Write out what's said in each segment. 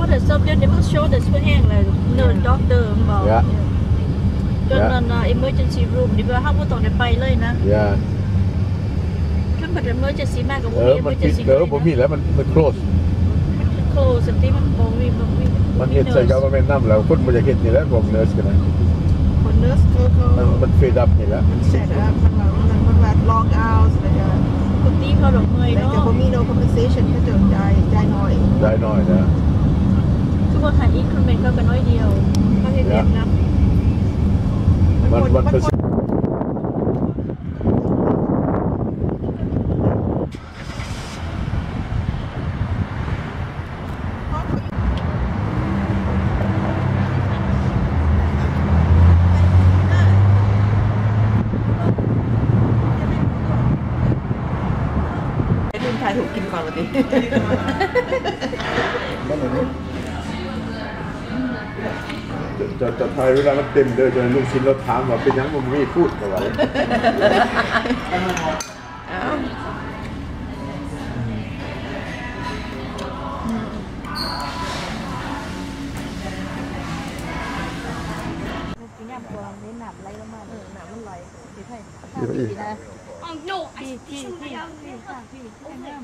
มันก็โชว์แต่ซับเดือนนี้มันโชว์แต่ช่วยแห้งเลยเนิร์ดด็อกเตอร์บอกเนี่ยจนนั้นนะ emergency room นี่ว่าห้ามต้องได้ไปเลยนะอย่าขึ้นบัด emergency มากกับเออมันปิด emergency เออผมมีแล้วมันมัน close โคสติมันบ่มีบ่มีมันเฮ็ดใส่กับแม่น้ำแล้วคนบ่อยากเฮ็ดนี่แหละผมเนอร์สกันนะคนเนอร์สเขาเขามันมันเฟดอัพนี่แหละมันเสร็จแล้วมันแบบมันมันแบบ long hours เลยอะปกติเขาดอกเมยแต่เนาะก็บ่มี no compensation ก็จะจ่ายจ่ายน้อย ได้หน่อยนะ คือว่าขาด increment ก็กันน้อยเดียวเขาเห็นเรียนนับมันมันเปอร์เซ็นต์ทีมไทยถูกกินก่อนวันนี้ จะจะทายเวลามันเต็มเด้อจนลูกชิ้นเราถามว่าเป็นยังมันไม่พูดก็ว่าอ้าวกินยำกวางนี่หนับไหลลงมาเออหนับมันไหลที่ไทยอีกอีกนะ no! I พี่ see พี่ somebody พี่ out พี่ there. ข้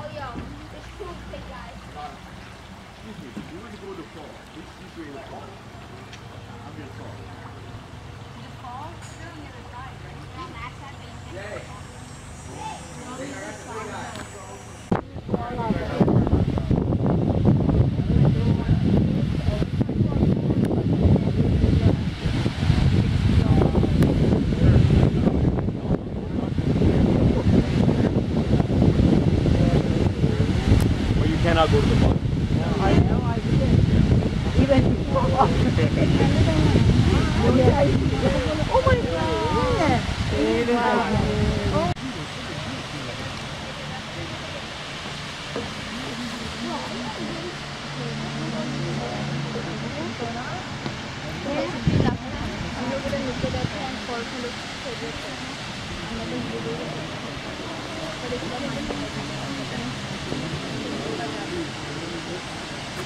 าง พี่ข้าง Over น้ there, way over there. Are you stupid? ำอันนี้อันนี้บ่แม่น cannot go to the park. Yeah, I know, I did it. Even before. oh my god! Even wow.